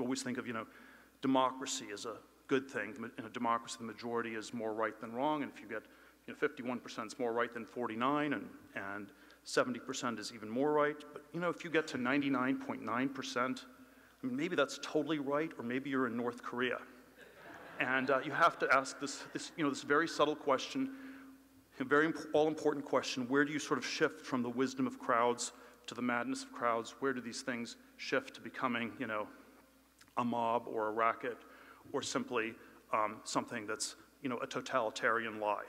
always think of, you know, democracy as a good thing. In a democracy, the majority is more right than wrong, and if you get, you know, 51% is more right than 49, and, and 70% is even more right. But, you know, if you get to 99.9%, I mean, maybe that's totally right, or maybe you're in North Korea. And uh, you have to ask this, this, you know, this very subtle question, a very imp all-important question, where do you sort of shift from the wisdom of crowds to the madness of crowds? Where do these things shift to becoming, you know, a mob or a racket or simply um, something that's, you know, a totalitarian lie?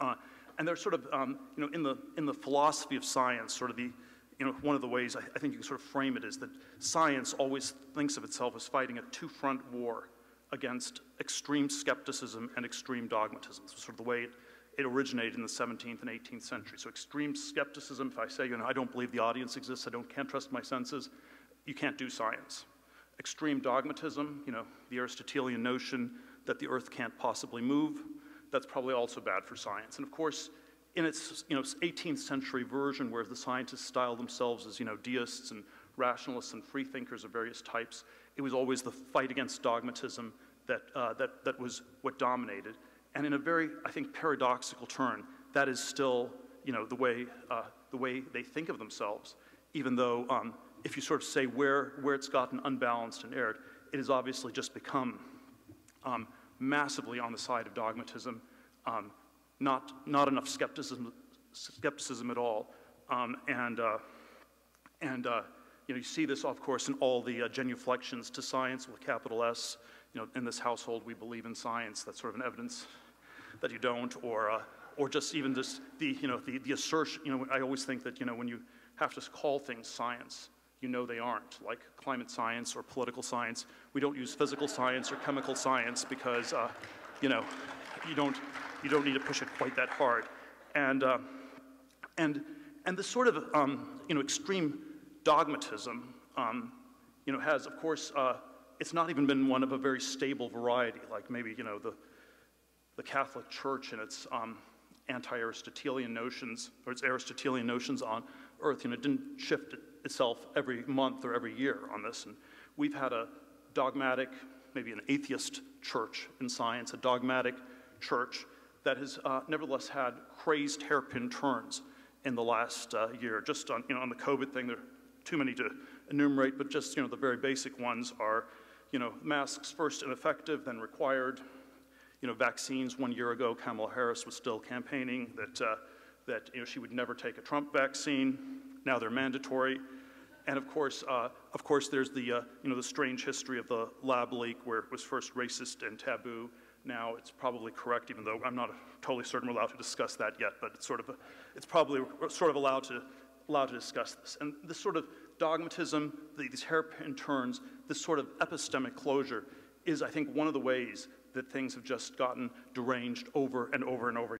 Uh, and there's sort of, um, you know, in the, in the philosophy of science, sort of the, you know, one of the ways I, I, think you can sort of frame it is that science always thinks of itself as fighting a two-front war against extreme skepticism and extreme dogmatism. So sort of the way it, it originated in the 17th and 18th century. So extreme skepticism, if I say, you know, I don't believe the audience exists, I don't, can't trust my senses, you can't do science. Extreme dogmatism, you know, the Aristotelian notion that the earth can't possibly move, that's probably also bad for science. And of course, in its you know, 18th century version where the scientists style themselves as you know, deists and rationalists and freethinkers of various types, it was always the fight against dogmatism that, uh, that, that was what dominated. And in a very, I think, paradoxical turn, that is still you know, the, way, uh, the way they think of themselves, even though um, if you sort of say where, where it's gotten unbalanced and erred, it has obviously just become um, massively on the side of dogmatism, um, not, not enough skepticism, skepticism at all. Um, and uh, and uh, you, know, you see this, of course, in all the uh, genuflections to science with capital S. You know, in this household, we believe in science. That's sort of an evidence that you don't, or, uh, or just even just the, you know, the, the assertion. You know, I always think that you know, when you have to call things science, you know they aren't, like climate science or political science. We don't use physical science or chemical science because, uh, you know, you don't, you don't need to push it quite that hard. And, uh, and, and this sort of, um, you know, extreme dogmatism, um, you know, has, of course, uh, it's not even been one of a very stable variety, like maybe, you know, the, the Catholic Church and its um, anti-Aristotelian notions, or its Aristotelian notions on earth, you know, didn't shift itself every month or every year on this. And we've had a dogmatic, maybe an atheist church in science, a dogmatic church that has uh, nevertheless had crazed hairpin turns in the last uh, year. Just on, you know, on the COVID thing, there are too many to enumerate, but just you know, the very basic ones are you know, masks first ineffective, then required. You know, vaccines one year ago, Kamala Harris was still campaigning that, uh, that you know, she would never take a Trump vaccine. Now they're mandatory. And of course, uh, of course, there's the, uh, you know, the strange history of the lab leak where it was first racist and taboo. Now it's probably correct, even though I'm not totally certain we're allowed to discuss that yet, but it's sort of, a, it's probably sort of allowed to, allowed to discuss this. And this sort of dogmatism, these hairpin turns, this sort of epistemic closure is, I think, one of the ways that things have just gotten deranged over and over and over